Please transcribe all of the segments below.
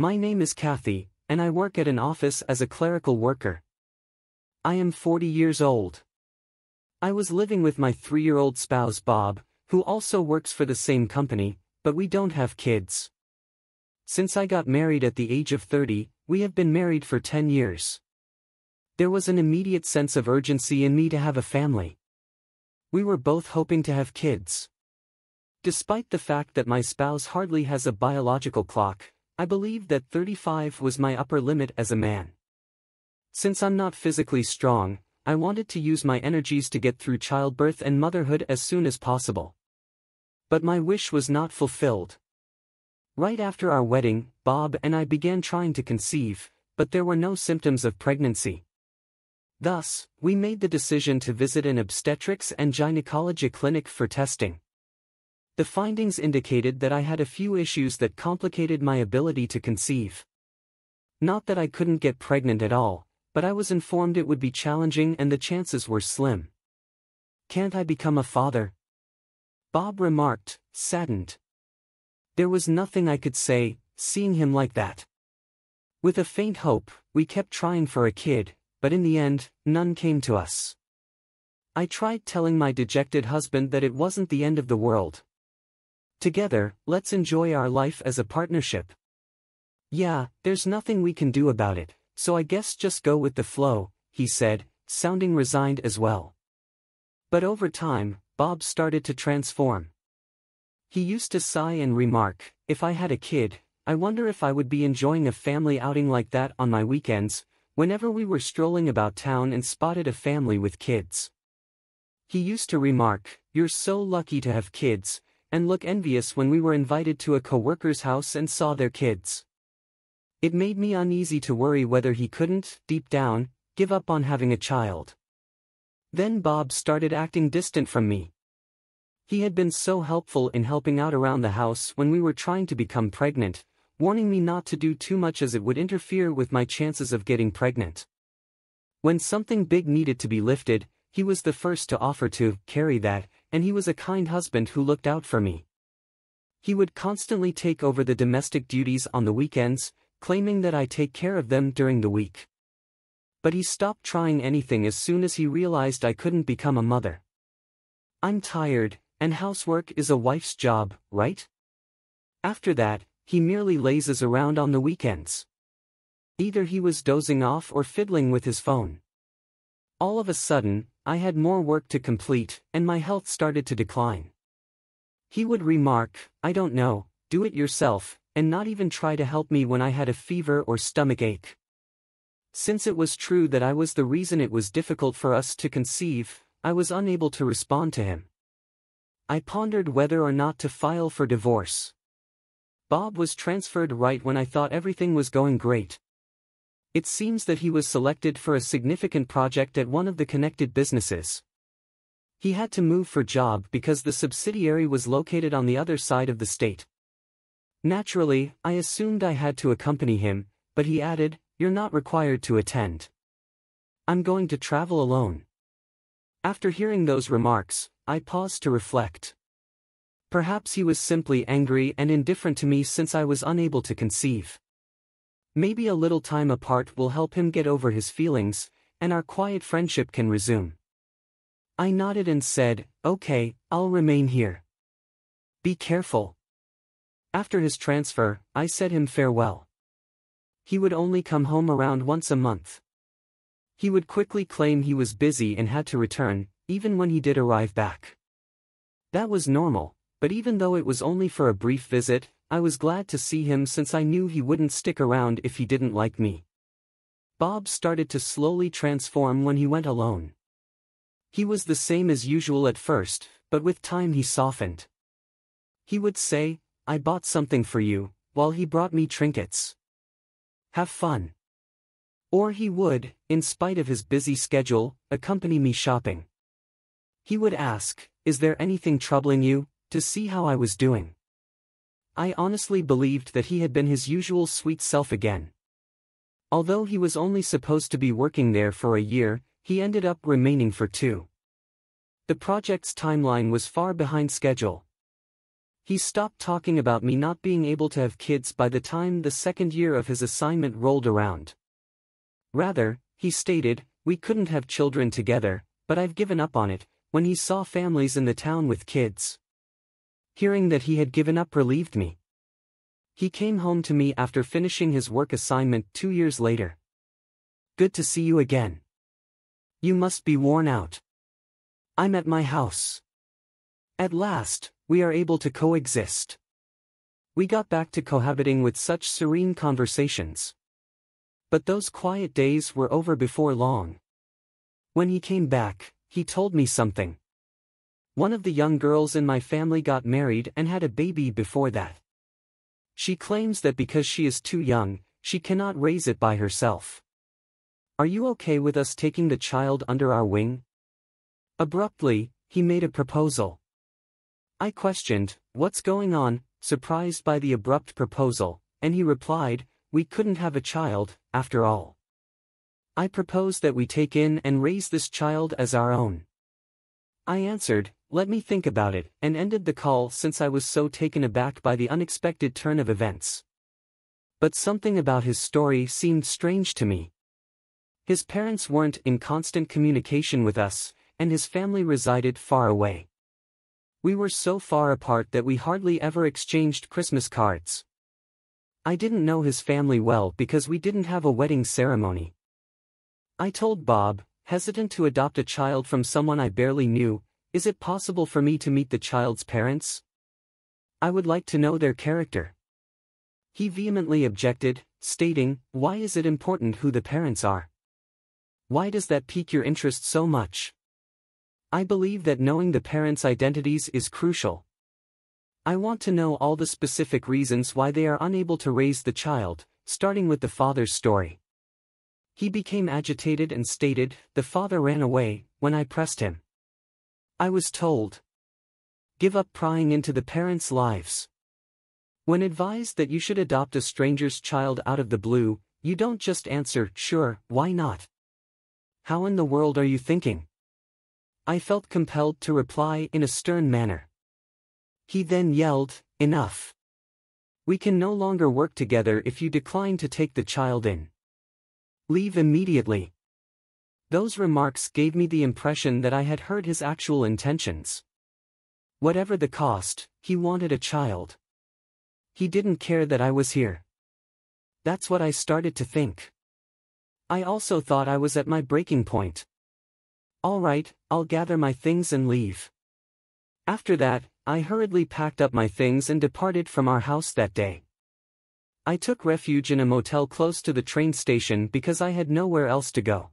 My name is Kathy, and I work at an office as a clerical worker. I am 40 years old. I was living with my three-year-old spouse Bob, who also works for the same company, but we don't have kids. Since I got married at the age of 30, we have been married for 10 years. There was an immediate sense of urgency in me to have a family. We were both hoping to have kids. Despite the fact that my spouse hardly has a biological clock, I believe that 35 was my upper limit as a man. Since I'm not physically strong, I wanted to use my energies to get through childbirth and motherhood as soon as possible. But my wish was not fulfilled. Right after our wedding, Bob and I began trying to conceive, but there were no symptoms of pregnancy. Thus, we made the decision to visit an obstetrics and gynecology clinic for testing. The findings indicated that I had a few issues that complicated my ability to conceive. Not that I couldn't get pregnant at all, but I was informed it would be challenging and the chances were slim. Can't I become a father? Bob remarked, saddened. There was nothing I could say, seeing him like that. With a faint hope, we kept trying for a kid, but in the end, none came to us. I tried telling my dejected husband that it wasn't the end of the world. Together, let's enjoy our life as a partnership. Yeah, there's nothing we can do about it, so I guess just go with the flow, he said, sounding resigned as well. But over time, Bob started to transform. He used to sigh and remark, if I had a kid, I wonder if I would be enjoying a family outing like that on my weekends, whenever we were strolling about town and spotted a family with kids. He used to remark, you're so lucky to have kids, and look envious when we were invited to a co-worker's house and saw their kids. It made me uneasy to worry whether he couldn't, deep down, give up on having a child. Then Bob started acting distant from me. He had been so helpful in helping out around the house when we were trying to become pregnant, warning me not to do too much as it would interfere with my chances of getting pregnant. When something big needed to be lifted, he was the first to offer to carry that, and he was a kind husband who looked out for me. He would constantly take over the domestic duties on the weekends, claiming that I take care of them during the week. But he stopped trying anything as soon as he realized I couldn't become a mother. I'm tired, and housework is a wife's job, right? After that, he merely lazes around on the weekends. Either he was dozing off or fiddling with his phone. All of a sudden, I had more work to complete, and my health started to decline. He would remark, I don't know, do it yourself, and not even try to help me when I had a fever or stomach ache. Since it was true that I was the reason it was difficult for us to conceive, I was unable to respond to him. I pondered whether or not to file for divorce. Bob was transferred right when I thought everything was going great. It seems that he was selected for a significant project at one of the connected businesses. He had to move for job because the subsidiary was located on the other side of the state. Naturally, I assumed I had to accompany him, but he added, you're not required to attend. I'm going to travel alone. After hearing those remarks, I paused to reflect. Perhaps he was simply angry and indifferent to me since I was unable to conceive. Maybe a little time apart will help him get over his feelings, and our quiet friendship can resume. I nodded and said, okay, I'll remain here. Be careful. After his transfer, I said him farewell. He would only come home around once a month. He would quickly claim he was busy and had to return, even when he did arrive back. That was normal, but even though it was only for a brief visit, I was glad to see him since I knew he wouldn't stick around if he didn't like me. Bob started to slowly transform when he went alone. He was the same as usual at first, but with time he softened. He would say, I bought something for you, while he brought me trinkets. Have fun. Or he would, in spite of his busy schedule, accompany me shopping. He would ask, Is there anything troubling you, to see how I was doing. I honestly believed that he had been his usual sweet self again. Although he was only supposed to be working there for a year, he ended up remaining for two. The project's timeline was far behind schedule. He stopped talking about me not being able to have kids by the time the second year of his assignment rolled around. Rather, he stated, we couldn't have children together, but I've given up on it, when he saw families in the town with kids. Hearing that he had given up relieved me. He came home to me after finishing his work assignment two years later. Good to see you again. You must be worn out. I'm at my house. At last, we are able to coexist. We got back to cohabiting with such serene conversations. But those quiet days were over before long. When he came back, he told me something. One of the young girls in my family got married and had a baby before that. She claims that because she is too young, she cannot raise it by herself. Are you okay with us taking the child under our wing? Abruptly, he made a proposal. I questioned, what's going on, surprised by the abrupt proposal, and he replied, we couldn't have a child, after all. I propose that we take in and raise this child as our own. I answered, let me think about it, and ended the call since I was so taken aback by the unexpected turn of events. But something about his story seemed strange to me. His parents weren't in constant communication with us, and his family resided far away. We were so far apart that we hardly ever exchanged Christmas cards. I didn't know his family well because we didn't have a wedding ceremony. I told Bob, hesitant to adopt a child from someone I barely knew, is it possible for me to meet the child's parents? I would like to know their character. He vehemently objected, stating, Why is it important who the parents are? Why does that pique your interest so much? I believe that knowing the parents' identities is crucial. I want to know all the specific reasons why they are unable to raise the child, starting with the father's story. He became agitated and stated, the father ran away, when I pressed him. I was told. Give up prying into the parents' lives. When advised that you should adopt a stranger's child out of the blue, you don't just answer, sure, why not? How in the world are you thinking? I felt compelled to reply in a stern manner. He then yelled, Enough. We can no longer work together if you decline to take the child in. Leave immediately. Those remarks gave me the impression that I had heard his actual intentions. Whatever the cost, he wanted a child. He didn't care that I was here. That's what I started to think. I also thought I was at my breaking point. Alright, I'll gather my things and leave. After that, I hurriedly packed up my things and departed from our house that day. I took refuge in a motel close to the train station because I had nowhere else to go.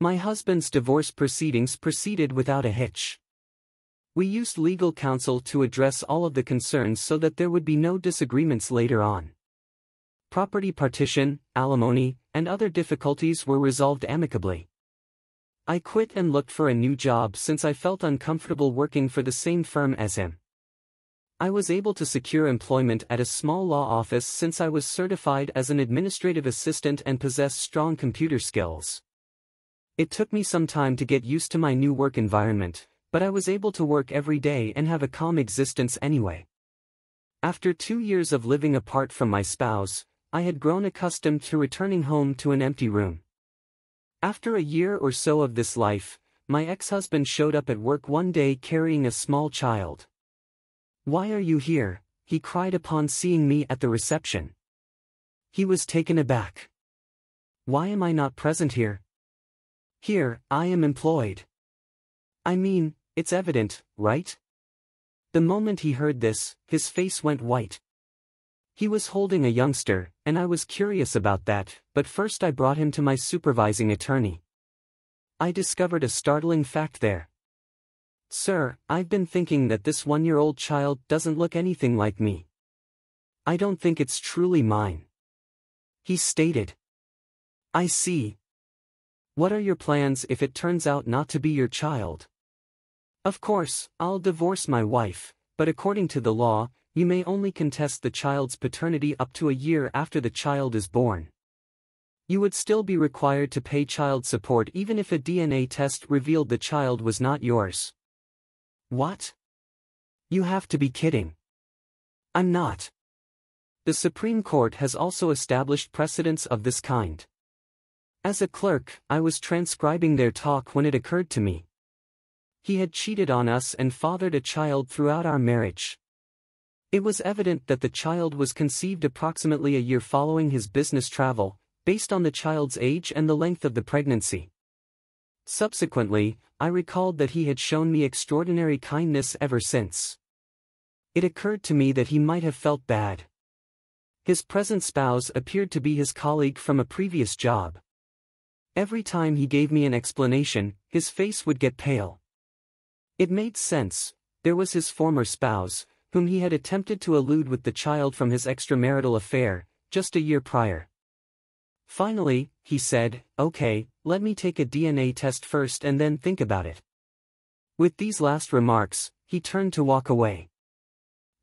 My husband's divorce proceedings proceeded without a hitch. We used legal counsel to address all of the concerns so that there would be no disagreements later on. Property partition, alimony, and other difficulties were resolved amicably. I quit and looked for a new job since I felt uncomfortable working for the same firm as him. I was able to secure employment at a small law office since I was certified as an administrative assistant and possessed strong computer skills. It took me some time to get used to my new work environment, but I was able to work every day and have a calm existence anyway. After two years of living apart from my spouse, I had grown accustomed to returning home to an empty room. After a year or so of this life, my ex-husband showed up at work one day carrying a small child. Why are you here? he cried upon seeing me at the reception. He was taken aback. Why am I not present here? Here, I am employed. I mean, it's evident, right? The moment he heard this, his face went white. He was holding a youngster, and I was curious about that, but first I brought him to my supervising attorney. I discovered a startling fact there. Sir, I've been thinking that this one-year-old child doesn't look anything like me. I don't think it's truly mine. He stated. I see. What are your plans if it turns out not to be your child? Of course, I'll divorce my wife, but according to the law, you may only contest the child's paternity up to a year after the child is born. You would still be required to pay child support even if a DNA test revealed the child was not yours. What? You have to be kidding. I'm not. The Supreme Court has also established precedents of this kind. As a clerk, I was transcribing their talk when it occurred to me. He had cheated on us and fathered a child throughout our marriage. It was evident that the child was conceived approximately a year following his business travel, based on the child's age and the length of the pregnancy. Subsequently, I recalled that he had shown me extraordinary kindness ever since. It occurred to me that he might have felt bad. His present spouse appeared to be his colleague from a previous job. Every time he gave me an explanation, his face would get pale. It made sense, there was his former spouse, whom he had attempted to elude with the child from his extramarital affair, just a year prior. Finally, he said, okay, let me take a DNA test first and then think about it. With these last remarks, he turned to walk away.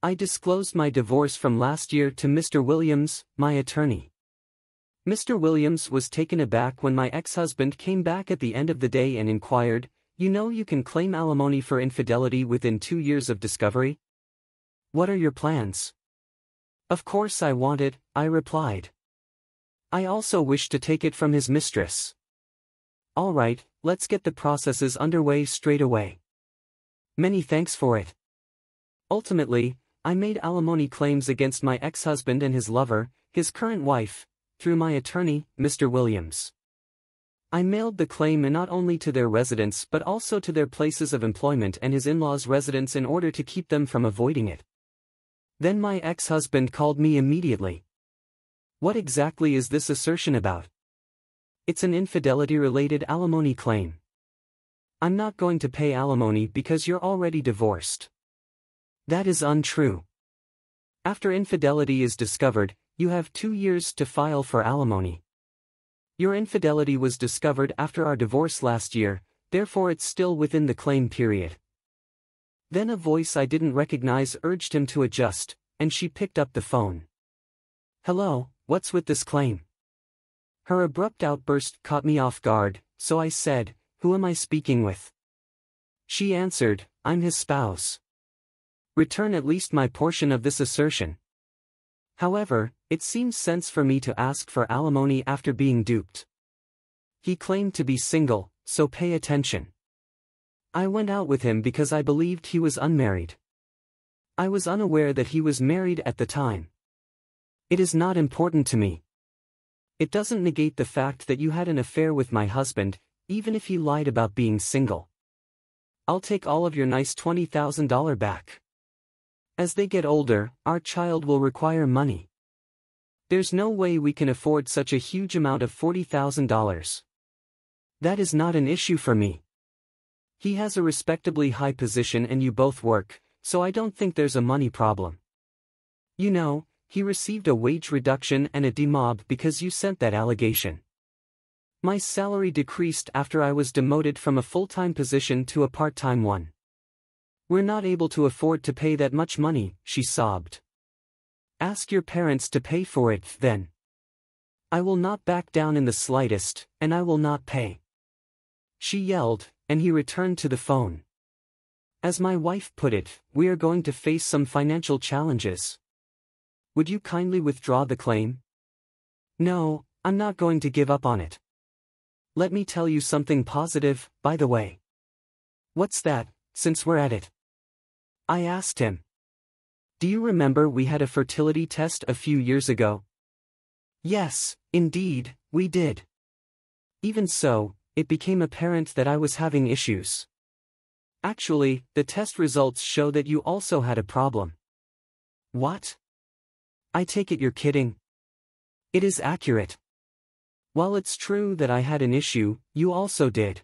I disclosed my divorce from last year to Mr. Williams, my attorney. Mr. Williams was taken aback when my ex-husband came back at the end of the day and inquired, you know you can claim alimony for infidelity within two years of discovery? What are your plans? Of course I want it, I replied. I also wish to take it from his mistress. Alright, let's get the processes underway straight away. Many thanks for it. Ultimately, I made alimony claims against my ex-husband and his lover, his current wife, through my attorney, Mr. Williams. I mailed the claim not only to their residence but also to their places of employment and his in-laws' residence in order to keep them from avoiding it. Then my ex-husband called me immediately. What exactly is this assertion about? It's an infidelity-related alimony claim. I'm not going to pay alimony because you're already divorced. That is untrue. After infidelity is discovered, you have two years to file for alimony. Your infidelity was discovered after our divorce last year, therefore it's still within the claim period. Then a voice I didn't recognize urged him to adjust, and she picked up the phone. Hello, what's with this claim? Her abrupt outburst caught me off guard, so I said, Who am I speaking with? She answered, I'm his spouse. Return at least my portion of this assertion. However, it seems sense for me to ask for alimony after being duped. He claimed to be single, so pay attention. I went out with him because I believed he was unmarried. I was unaware that he was married at the time. It is not important to me. It doesn't negate the fact that you had an affair with my husband, even if he lied about being single. I'll take all of your nice $20,000 back. As they get older, our child will require money. There's no way we can afford such a huge amount of $40,000. That is not an issue for me. He has a respectably high position and you both work, so I don't think there's a money problem. You know, he received a wage reduction and a demob because you sent that allegation. My salary decreased after I was demoted from a full-time position to a part-time one. We're not able to afford to pay that much money, she sobbed. Ask your parents to pay for it, then. I will not back down in the slightest, and I will not pay. She yelled, and he returned to the phone. As my wife put it, we are going to face some financial challenges. Would you kindly withdraw the claim? No, I'm not going to give up on it. Let me tell you something positive, by the way. What's that, since we're at it? I asked him. Do you remember we had a fertility test a few years ago? Yes, indeed, we did. Even so, it became apparent that I was having issues. Actually, the test results show that you also had a problem. What? I take it you're kidding. It is accurate. While it's true that I had an issue, you also did.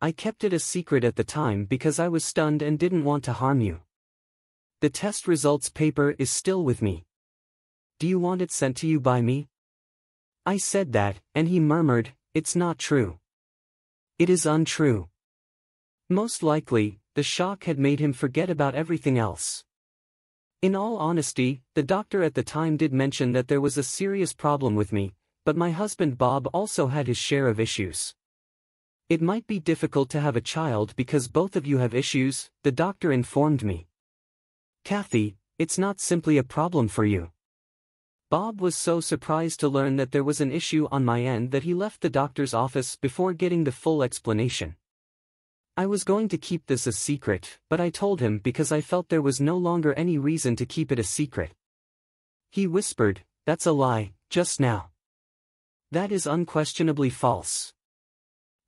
I kept it a secret at the time because I was stunned and didn't want to harm you. The test results paper is still with me. Do you want it sent to you by me? I said that, and he murmured, it's not true. It is untrue. Most likely, the shock had made him forget about everything else. In all honesty, the doctor at the time did mention that there was a serious problem with me, but my husband Bob also had his share of issues. It might be difficult to have a child because both of you have issues, the doctor informed me. Kathy, it's not simply a problem for you. Bob was so surprised to learn that there was an issue on my end that he left the doctor's office before getting the full explanation. I was going to keep this a secret, but I told him because I felt there was no longer any reason to keep it a secret. He whispered, That's a lie, just now. That is unquestionably false.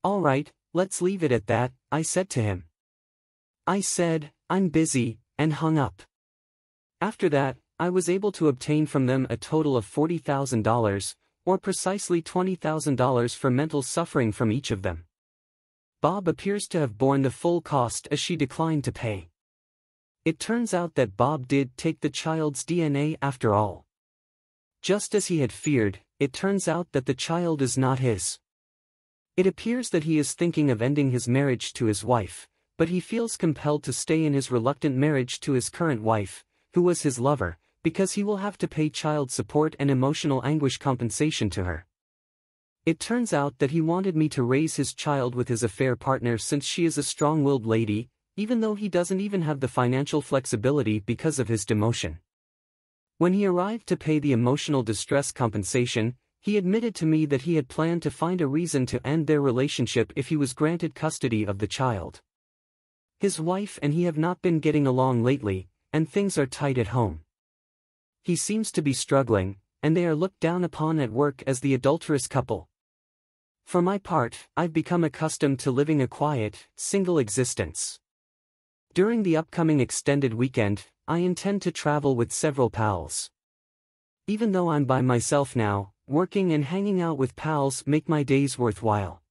Alright, let's leave it at that, I said to him. I said, I'm busy, and hung up. After that, I was able to obtain from them a total of $40,000, or precisely $20,000 for mental suffering from each of them. Bob appears to have borne the full cost as she declined to pay. It turns out that Bob did take the child's DNA after all. Just as he had feared, it turns out that the child is not his. It appears that he is thinking of ending his marriage to his wife, but he feels compelled to stay in his reluctant marriage to his current wife, who was his lover, because he will have to pay child support and emotional anguish compensation to her. It turns out that he wanted me to raise his child with his affair partner since she is a strong-willed lady, even though he doesn't even have the financial flexibility because of his demotion. When he arrived to pay the emotional distress compensation, he admitted to me that he had planned to find a reason to end their relationship if he was granted custody of the child. His wife and he have not been getting along lately, and things are tight at home. He seems to be struggling, and they are looked down upon at work as the adulterous couple. For my part, I've become accustomed to living a quiet, single existence. During the upcoming extended weekend, I intend to travel with several pals. Even though I'm by myself now, working and hanging out with pals make my days worthwhile.